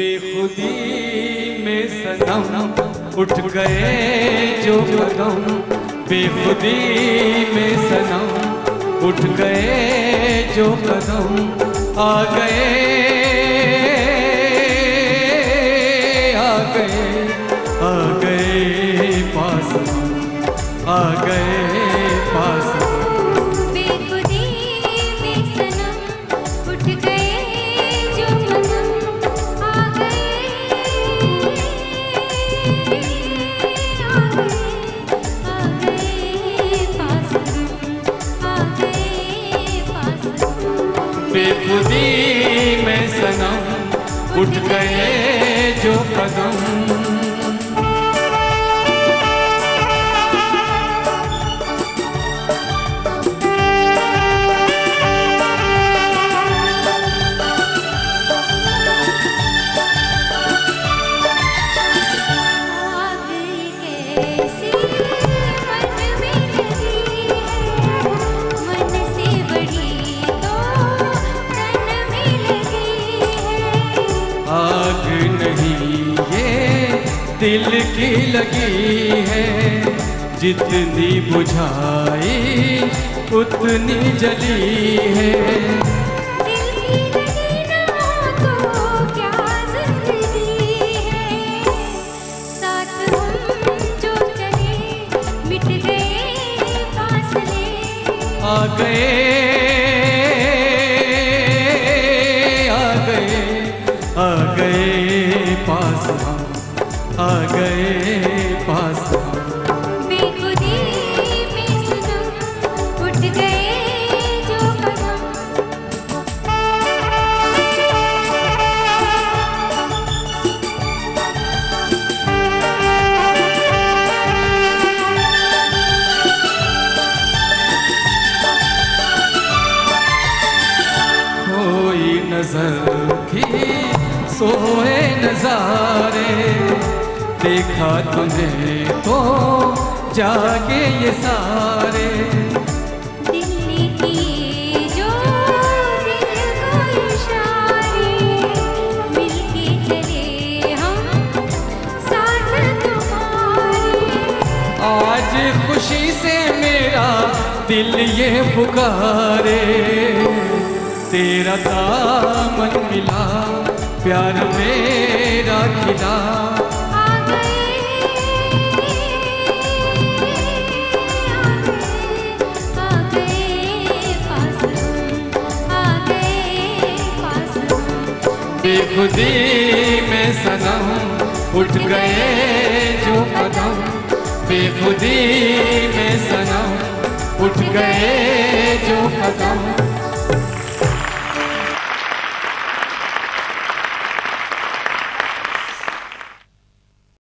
बेखुदी में सनम उठ गए जो कदम। बेखुदी में सनम उठ गए जो कदम। आ गए आ गए आ गए पास। आ गए बेखुदी में सनम उठ गए जो कदम। दिल की लगी है। जितनी बुझाई उतनी जली है। दिल की आ गए पास। नज़र थी सोए नजारे। देखा तुम्हें तो जागे ये सारे। दिल्ली की जो दिल को इशारे मिलके चले हम साथ तुम्हारे। आज खुशी से मेरा दिल ये पुकारे। तेरा दामन मिला प्यार मेरा खिला। बेखुदी में सनम उठ गए जो कदम बेखुदी में सनम उठ गए